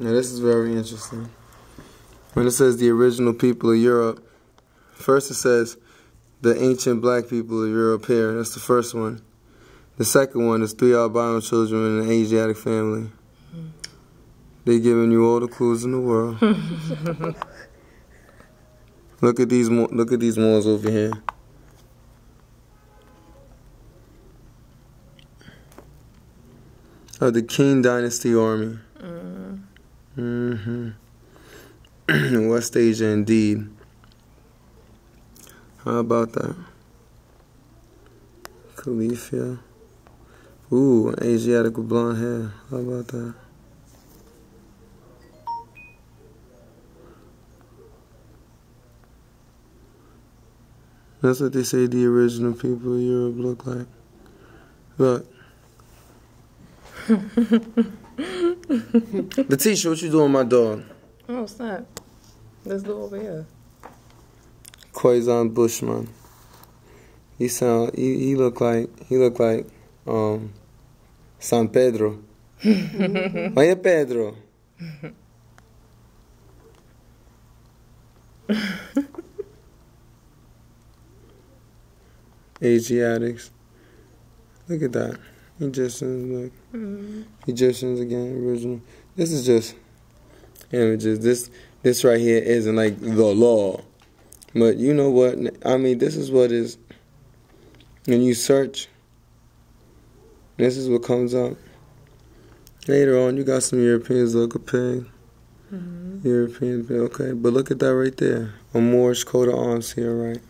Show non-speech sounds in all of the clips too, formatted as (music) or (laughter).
Now this is very interesting. When it says the original people of Europe, first it says the ancient black people of Europe here. That's the first one. The second one is three albino children in an Asiatic family. They're giving you all the clues in the world. (laughs) look at these. Look at these malls over here. Of the Qing Dynasty Army. Mm-hmm. West Asia, indeed. How about that? Califia. Ooh, Asiatic with blonde hair. How about that? That's what they say the original people of Europe look like. Look. (laughs) Letitia, what you doing, my dog? Oh, snap. Let's do over here. Khoisan Bushman. He sound he, he look like he look like um San Pedro. (laughs) Oye Pedro. (laughs) Asiatics. Look at that. Egyptians look. Egyptians mm-hmm. again, original. This is just images. This this right here isn't like the law. But you know what? I mean, this is what is. When you search, this is what comes up. Later on, you got some Europeans look a pig. Mm-hmm. European pig, okay. But look at that right there. A Moorish coat of arms here, right?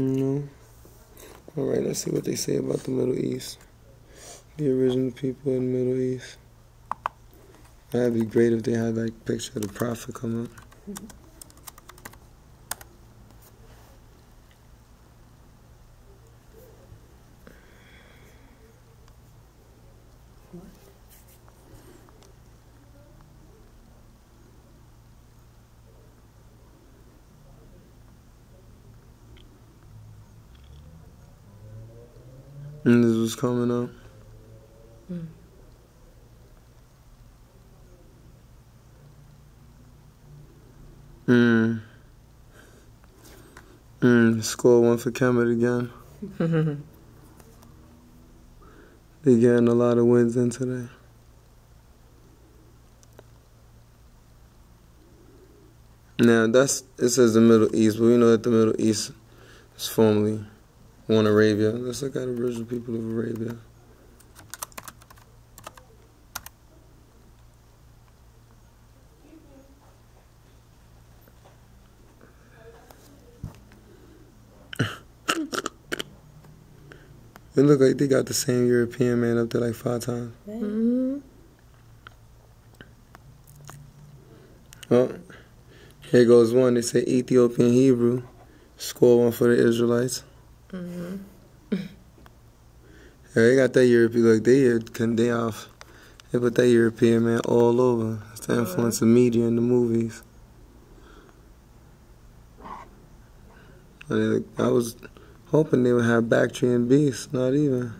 No. All right, let's see what they say about the Middle East. The original people in the Middle East. That'd be great if they had like picture of the prophet come up. And this was coming up. Mm. Mm. Score one for Kemet again. (laughs) they getting a lot of wins in today. Now that's it says the Middle East, but we know that the Middle East is formerly one Arabia. Let's look at the original people of Arabia. It look like they got the same European man up there like five times. Mm-hmm. Oh, here goes one. They say Ethiopian Hebrew. Score one for the Israelites. Mm-hmm. Yeah, they got that European. Look, they can they off. They put that European man all over. It's the influence of media and the movies. I was hoping they would have Bactria and Beast. Not even.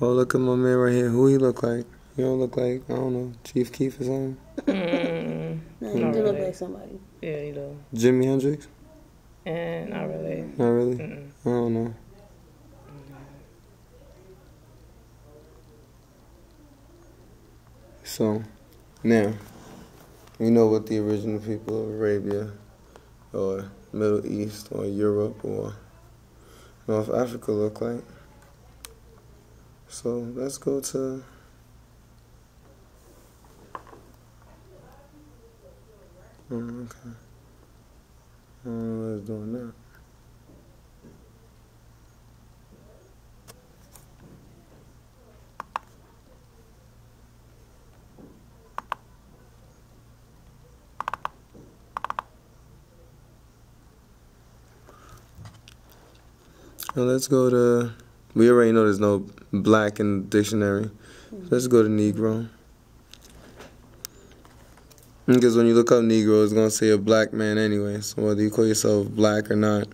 Oh, look at my man right here. Who he look like? He don't look like I don't know Chief Keef or something. Mm, No, you Not do look like somebody. yeah, he know. Jimi Hendrix? And not really. Not really. Mm-mm. I don't know. So, now, we know what the original people of Arabia or Middle East or Europe or North Africa look like. So, let's go to. Oh, okay. Don't know doing that. Now let's go to. We already know there's no black in the dictionary. Let's go to Negro. Because when you look up Negro, it's gonna say a black man anyway. So whether you call yourself black or not,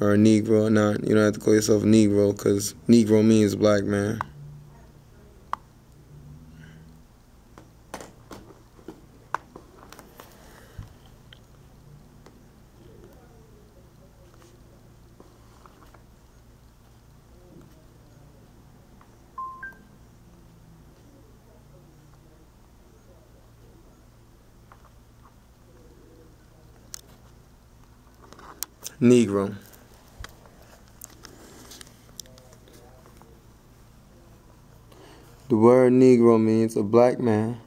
or a Negro or not. You don't have to call yourself Negro because Negro means black man. Negro. The word Negro means a black man,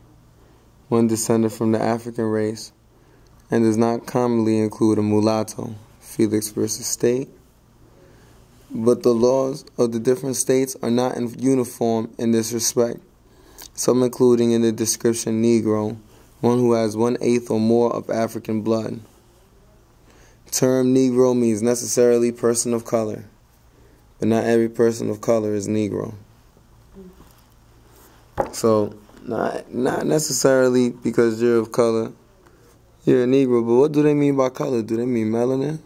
one descended from the African race, and does not commonly include a mulatto, Felix versus State. But the laws of the different states are not in uniform in this respect, some including in the description Negro, one who has one eighth or more of African blood. Term Negro means necessarily person of color, but not every person of color is Negro. So, not not necessarily because you're of color, you're a Negro. But what do they mean by color? Do they mean melanin?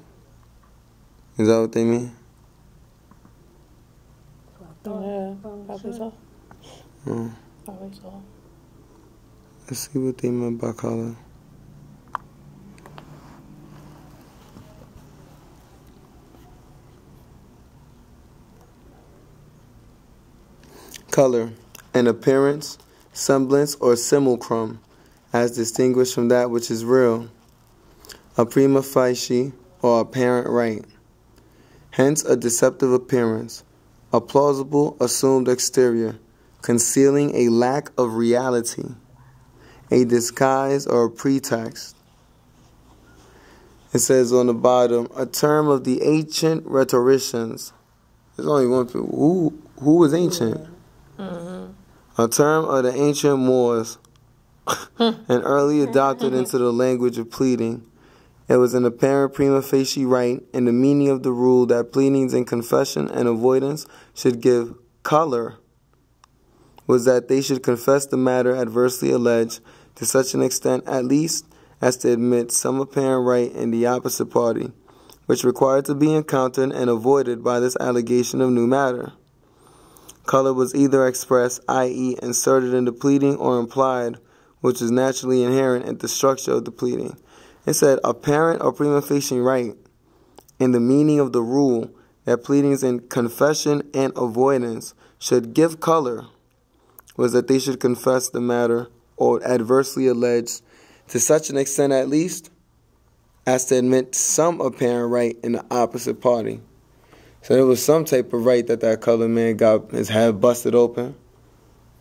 Is that what they mean? Yeah, probably so. Hmm. Probably so. Let's see what they meant by color. Color, an appearance, semblance, or simulacrum, as distinguished from that which is real. A prima facie, or apparent right. Hence, a deceptive appearance, a plausible assumed exterior, concealing a lack of reality, a disguise or a pretext. It says on the bottom, a term of the ancient rhetoricians. There's only one. Who, who was ancient? A term of the ancient Moors hmm. and early adopted (laughs) into the language of pleading. It was an apparent prima facie right in the meaning of the rule that pleadings in confession and avoidance should give color was that they should confess the matter adversely alleged to such an extent at least as to admit some apparent right in the opposite party, which required to be encountered and avoided by this allegation of new matter. Color was either expressed, i.e., inserted in the pleading, or implied, which is naturally inherent in the structure of the pleading. It said apparent or prima facie right in the meaning of the rule that pleadings in confession and avoidance should give color was that they should confess the matter or adversely allege to such an extent at least as to admit some apparent right in the opposite party. So there was some type of right that that colored man got his head busted open.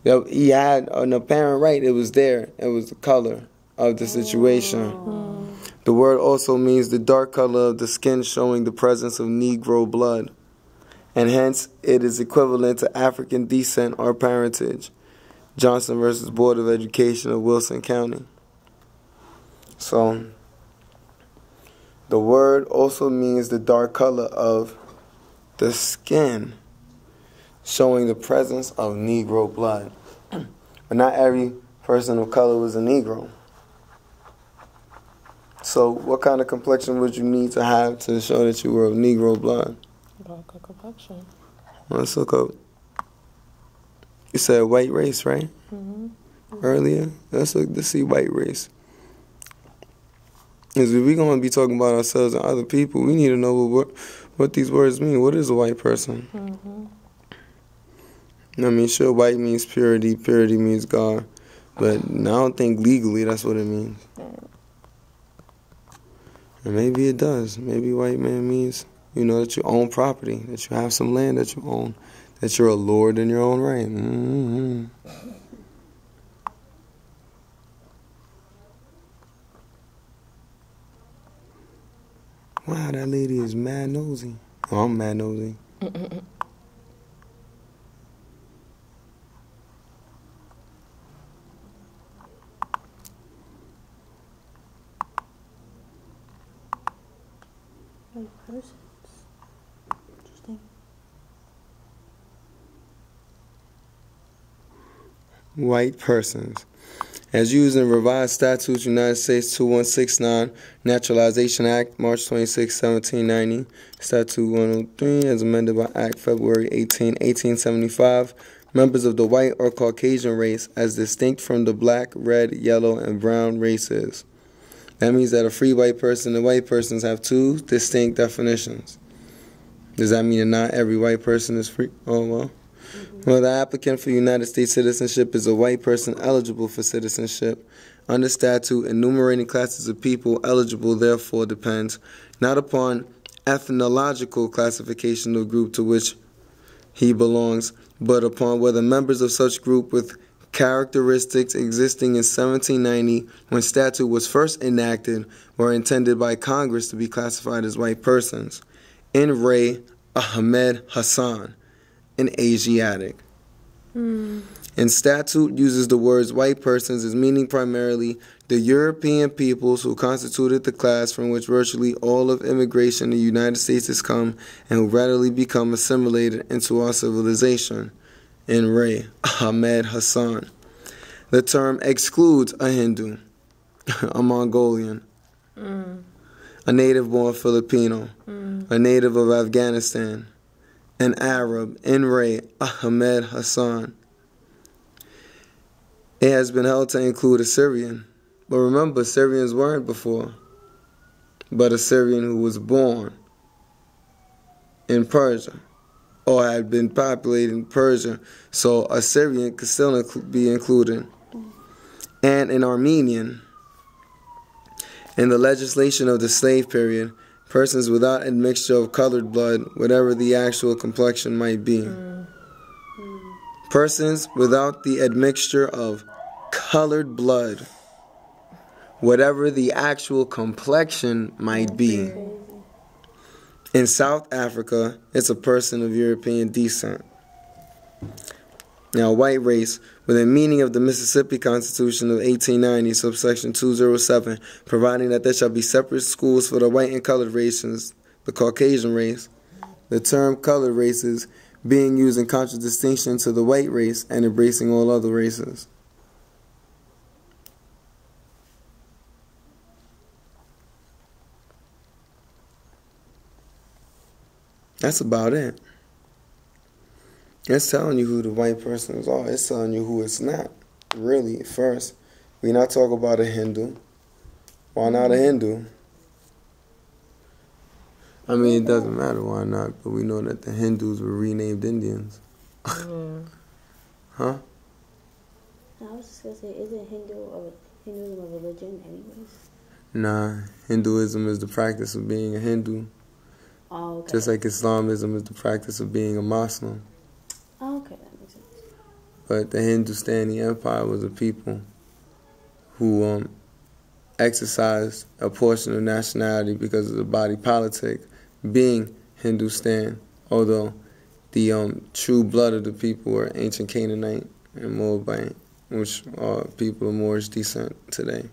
Yep, he had an apparent right. It was there. It was the color of the situation. Mm. The word also means the dark color of the skin showing the presence of Negro blood. And hence, it is equivalent to African descent or parentage. Johnson versus Board of Education of Wilson County. So, the word also means the dark color of the skin, showing the presence of Negro blood. (clears throat) but not every person of color was a Negro. So, what kind of complexion would you need to have to show that you were of Negro blood? Darker complexion. Let's look up. You said white race, right? Mm-hmm. Earlier. Let's look to see white race. Because if we're going to be talking about ourselves and other people, we need to know what what these words mean. What is a white person? Mm-hmm. I mean, sure, white means purity. Purity means God. But I don't think legally that's what it means. And maybe it does. Maybe white man means, you know, that you own property, that you have some land that you own, that you're a lord in your own right. Mm-hmm. Wow, that lady is mad nosy. Oh, I'm mad nosy. White persons. Interesting. White persons. As used in revised statutes United States 2169 Naturalization Act March 26, 1790 Statute 103 as amended by Act February 18, 1875 members of the white or Caucasian race as distinct from the black, red, yellow, and brown races. That means that a free white person and white persons have two distinct definitions. Does that mean that not every white person is free? Oh, well. Well, the applicant for United States citizenship is a white person eligible for citizenship. Under statute, enumerating classes of people eligible therefore depends not upon ethnological classification of group to which he belongs, but upon whether members of such group with characteristics existing in 1790 when statute was first enacted were intended by Congress to be classified as white persons. In re Ahmed Hassan, an Asiatic. Mm. And statute uses the words white persons as meaning primarily the European peoples who constituted the class from which virtually all of immigration in the United States has come and who readily become assimilated into our civilization. In re Ahmed Hassan. The term excludes a Hindu, (laughs) a Mongolian, mm. a native born Filipino, mm. a native of Afghanistan, an Arab, in re Ahmed Hassan. It has been held to include a Syrian. But remember, Syrians weren't before, but a Syrian who was born in Persia or had been populating Persia. So a Syrian could still be included. And an Armenian. In the legislation of the slave period, persons without admixture of colored blood, whatever the actual complexion might be. Mm. Persons without the admixture of colored blood, whatever the actual complexion might be. Mm. In South Africa, it's a person of European descent. Now, white race, within the meaning of the Mississippi Constitution of 1890, subsection 207, providing that there shall be separate schools for the white and colored races, the Caucasian race, the term colored races being used in contradistinction to the white race and embracing all other races. That's about it. It's telling you who the white persons are. It's telling you who it's not. Really, first. We not talk about a Hindu. Why not a Hindu? I mean, it doesn't matter why not, but we know that the Hindus were renamed Indians. Mm. (laughs) huh? I was just gonna say, isn't Hindu or Hinduism a religion, anyways? Nah, Hinduism is the practice of being a Hindu. Oh, okay. Just like Islamism is the practice of being a Muslim. Oh, okay, that makes sense. But the Hindustani Empire was a people who um, exercised a portion of nationality because of the body politic being Hindustan, although the um, true blood of the people were ancient Canaanite and Moabite, which are people of Moorish descent today.